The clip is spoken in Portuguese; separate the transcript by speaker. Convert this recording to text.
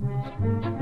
Speaker 1: Música